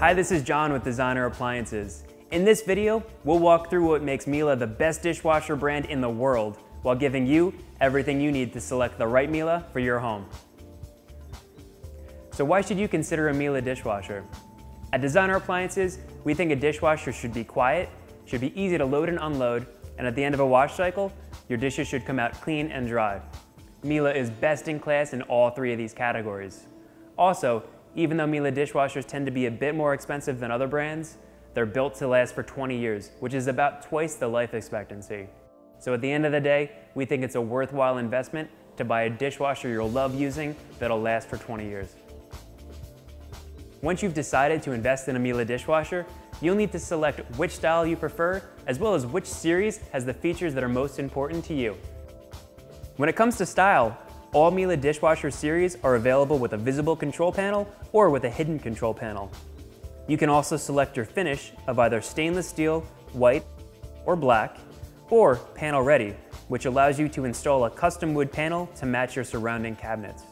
Hi, this is John with Designer Appliances. In this video, we'll walk through what makes Miele the best dishwasher brand in the world while giving you everything you need to select the right Miele for your home. So why should you consider a Miele dishwasher? At Designer Appliances, we think a dishwasher should be quiet, should be easy to load and unload, and at the end of a wash cycle, your dishes should come out clean and dry. Miele is best in class in all three of these categories. Also, even though Miele dishwashers tend to be a bit more expensive than other brands, they're built to last for 20 years, which is about twice the life expectancy. So at the end of the day, we think it's a worthwhile investment to buy a dishwasher you'll love using that'll last for 20 years. Once you've decided to invest in a Miele dishwasher, you'll need to select which style you prefer, as well as which series has the features that are most important to you. When it comes to style, all Miele dishwasher series are available with a visible control panel or with a hidden control panel. You can also select your finish of either stainless steel, white, or black, or panel ready, which allows you to install a custom wood panel to match your surrounding cabinets.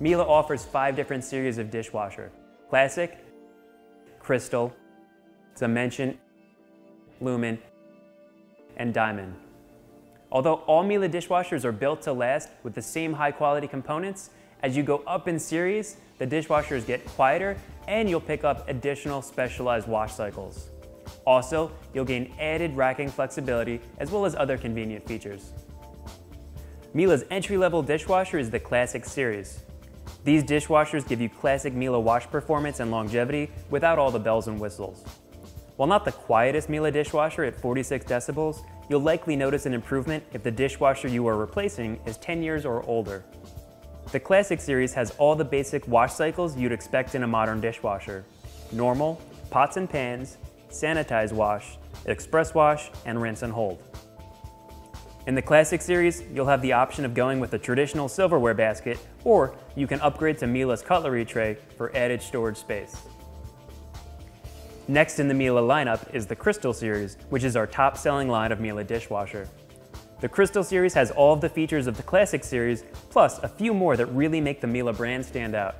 Miele offers five different series of dishwasher, Classic, Crystal, Dimension, Lumen, and Diamond. Although all Miele dishwashers are built to last with the same high quality components, as you go up in series, the dishwashers get quieter and you'll pick up additional specialized wash cycles. Also, you'll gain added racking flexibility as well as other convenient features. Miele's entry-level dishwasher is the Classic series. These dishwashers give you classic Miele wash performance and longevity without all the bells and whistles. While not the quietest Miele dishwasher at 46 decibels, You'll likely notice an improvement if the dishwasher you are replacing is 10 years or older. The Classic series has all the basic wash cycles you'd expect in a modern dishwasher. Normal, pots and pans, sanitize wash, express wash, and rinse and hold. In the Classic series, you'll have the option of going with a traditional silverware basket, or you can upgrade to Miele's cutlery tray for added storage space. Next in the Miele lineup is the Crystal series, which is our top selling line of Miele dishwasher. The Crystal series has all of the features of the Classic series, plus a few more that really make the Miele brand stand out.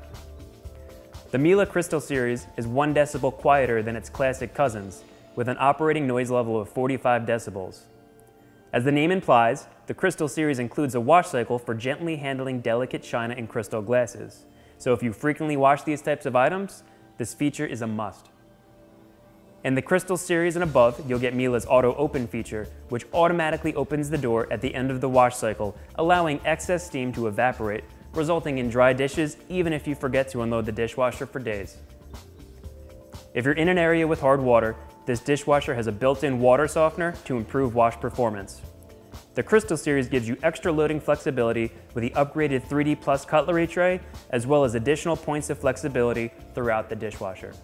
The Miele Crystal series is 1 decibel quieter than its classic cousins, with an operating noise level of 45 decibels. As the name implies, the Crystal series includes a wash cycle for gently handling delicate china and crystal glasses. So if you frequently wash these types of items, this feature is a must. In the Crystal series and above, you'll get Miele's Auto Open feature, which automatically opens the door at the end of the wash cycle, allowing excess steam to evaporate, resulting in dry dishes even if you forget to unload the dishwasher for days. If you're in an area with hard water, this dishwasher has a built-in water softener to improve wash performance. The Crystal series gives you extra loading flexibility with the upgraded 3D Plus cutlery tray, as well as additional points of flexibility throughout the dishwasher.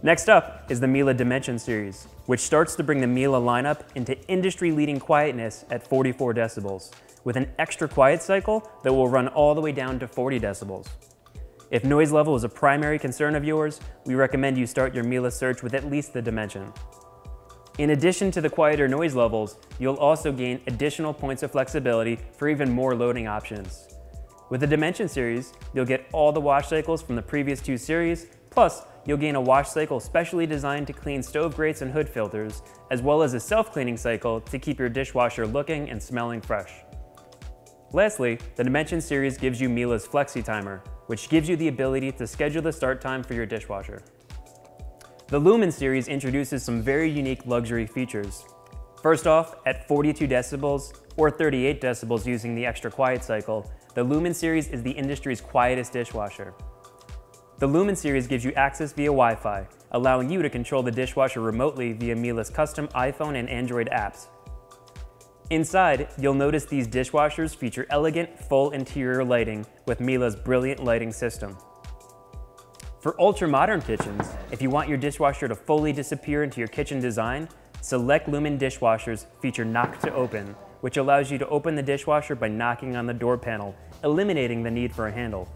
Next up is the Miele Dimension series, which starts to bring the Miele lineup into industry-leading quietness at 44 decibels, with an extra quiet cycle that will run all the way down to 40 decibels. If noise level is a primary concern of yours, we recommend you start your Miele search with at least the Dimension. In addition to the quieter noise levels, you'll also gain additional points of flexibility for even more loading options. With the Dimension series, you'll get all the wash cycles from the previous two series, plus You'll gain a wash cycle specially designed to clean stove grates and hood filters, as well as a self-cleaning cycle to keep your dishwasher looking and smelling fresh. Lastly, the Dimension series gives you Miele's Flexi Timer, which gives you the ability to schedule the start time for your dishwasher. The Lumen series introduces some very unique luxury features. First off, at 42 decibels, or 38 decibels using the extra quiet cycle, the Lumen series is the industry's quietest dishwasher. The Lumen series gives you access via Wi-Fi, allowing you to control the dishwasher remotely via Miele's custom iPhone and Android apps. Inside, you'll notice these dishwashers feature elegant, full interior lighting with Miele's brilliant lighting system. For ultra-modern kitchens, if you want your dishwasher to fully disappear into your kitchen design, select Lumen dishwashers feature Knock to Open, which allows you to open the dishwasher by knocking on the door panel, eliminating the need for a handle.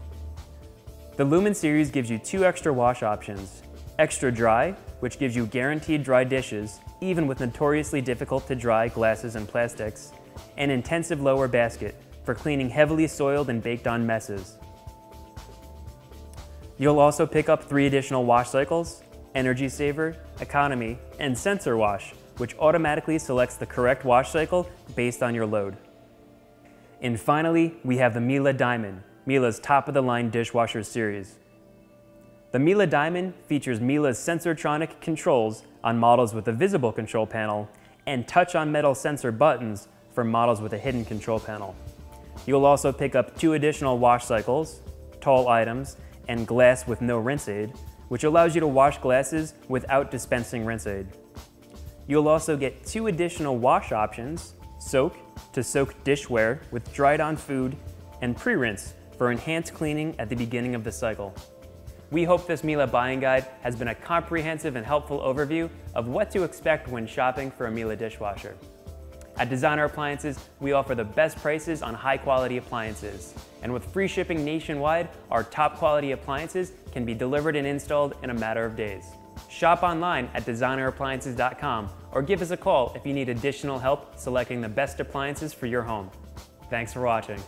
The Lumen series gives you two extra wash options. Extra dry, which gives you guaranteed dry dishes, even with notoriously difficult to dry glasses and plastics, and intensive lower basket for cleaning heavily soiled and baked on messes. You'll also pick up three additional wash cycles, Energy Saver, Economy, and Sensor Wash, which automatically selects the correct wash cycle based on your load. And finally, we have the Miele Diamond, Miele's top-of-the-line dishwasher series. The Miele Diamond features Miele's Sensortronic controls on models with a visible control panel and touch-on-metal sensor buttons for models with a hidden control panel. You'll also pick up two additional wash cycles, tall items, and glass with no rinse aid, which allows you to wash glasses without dispensing rinse aid. You'll also get two additional wash options, soak to soak dishware with dried on food, and pre-rinse for enhanced cleaning at the beginning of the cycle. We hope this Miele buying guide has been a comprehensive and helpful overview of what to expect when shopping for a Miele dishwasher. At Designer Appliances, we offer the best prices on high quality appliances. And with free shipping nationwide, our top quality appliances can be delivered and installed in a matter of days. Shop online at designerappliances.com or give us a call if you need additional help selecting the best appliances for your home. Thanks for watching.